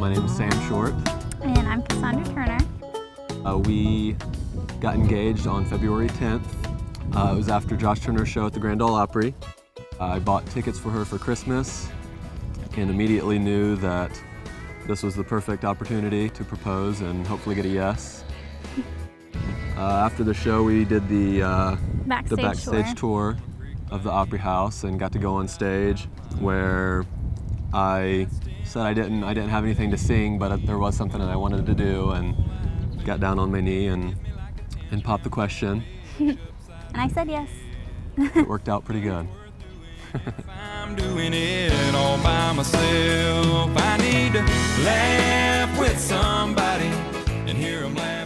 My name is Sam Short. And I'm Casaundra Turner. Uh, we got engaged on February 10th. Uh, it was after Josh Turner's show at the Grand Ole Opry. I bought tickets for her for Christmas and immediately knew that this was the perfect opportunity to propose and hopefully get a yes. Uh, after the show, we did the, uh, Backstage the backstage tour. tour of the Opry House and got to go on stage where I said I didn't, I didn't have anything to sing, but there was something that I wanted to do and got down on my knee and, and popped the question. And I said yes. It worked out pretty good. I'm doing it all by myself. I need to laugh with somebody and hear 'em laugh.